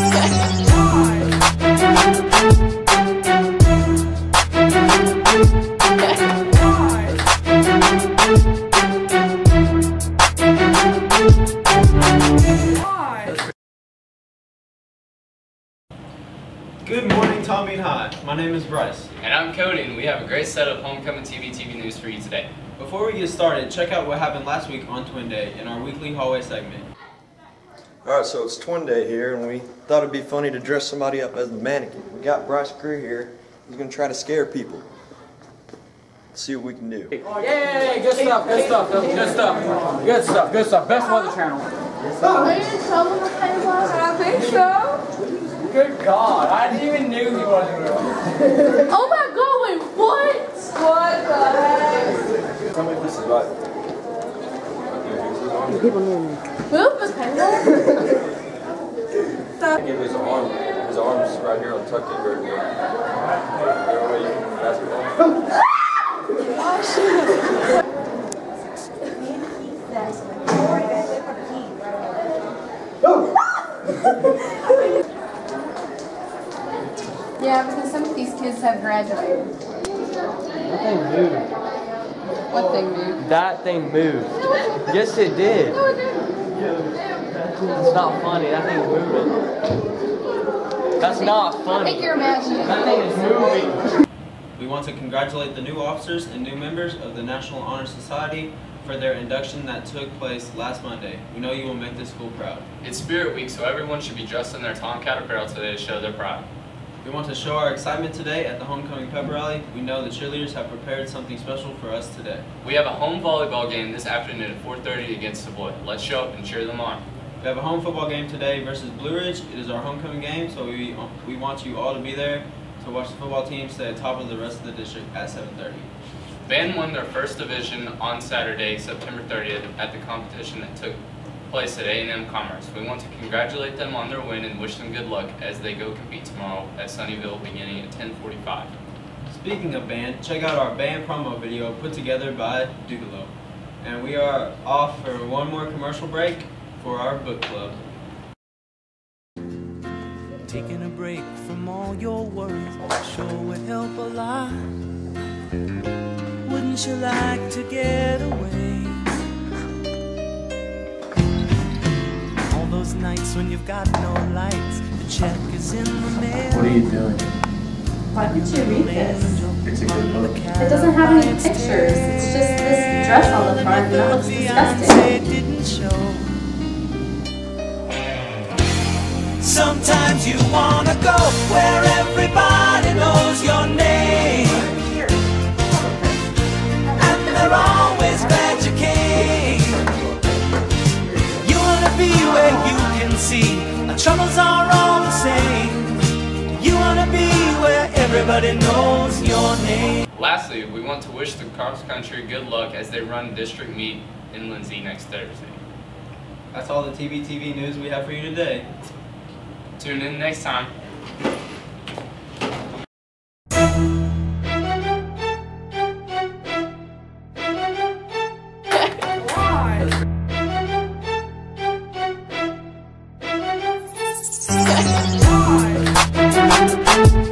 Good morning, Tom Bean High. My name is Bryce. And I'm Cody, and we have a great set of Homecoming TB TV news for you today. Before we get started, check out what happened last week on Twin Day in our weekly hallway segment. Alright, so it's Twin Day here, and we thought it'd be funny to dress somebody up as the mannequin. We got Bryce Greer here. He's gonna try to scare people. Let's see what we can do. Yay! Good stuff, good stuff, good stuff, good stuff, good stuff. Best weather channel. Oh, Are you in trouble with Pennywise? I think so. Good God, I didn't even knew he wasn't real. Oh my god, wait, what? What the heck? Tell me if this is right. Move with Pennywise? Give his arm, his arms right here on tucked in very good. There way you can basketball. Yeah, because some of these kids have graduated. That thing moved. What thing, dude? That thing moved. Yes, it did. No. It's not funny. That thing's moving. That's not funny. I think you're imagining. That thing is moving. We want to congratulate the new officers and new members of the National Honor Society for their induction that took place last Monday. We know you will make this school proud. It's Spirit Week, so everyone should be dressed in their Tomcat apparel today to show their pride. We want to show our excitement today at the homecoming pep rally. We know the cheerleaders have prepared something special for us today. We have a home volleyball game this afternoon at 4.30 against Savoy. Let's show up and cheer them on. We have a home football game today versus Blue Ridge. It is our homecoming game, so we, we want you all to be there to watch the football team stay at top of the rest of the district at 7.30. Band won their first division on Saturday, September 30th, at the competition that took place at A&M Commerce. We want to congratulate them on their win and wish them good luck as they go compete tomorrow at Sunnyvale beginning at 10:45. Speaking of band, check out our band promo video put together by Dugalo. And we are off for one more commercial break for our book club. Taking a break from all your worries sure would help a lot. Wouldn't you like to get away? Those when you've got no lights, the check is in the mail. What are you doing? Why did you read this? It's a good book. It doesn't have any pictures. It's just this dress on the front and that looks disgusting. didn't show. Sometimes you wanna go where everybody knows your name. Our troubles are all the same. You wanna be where everybody knows your name. Lastly, we want to wish the cross country good luck as they run district meet in Lindsay next Thursday. That's all the TB TV news we have for you today. Tune in next time. Five.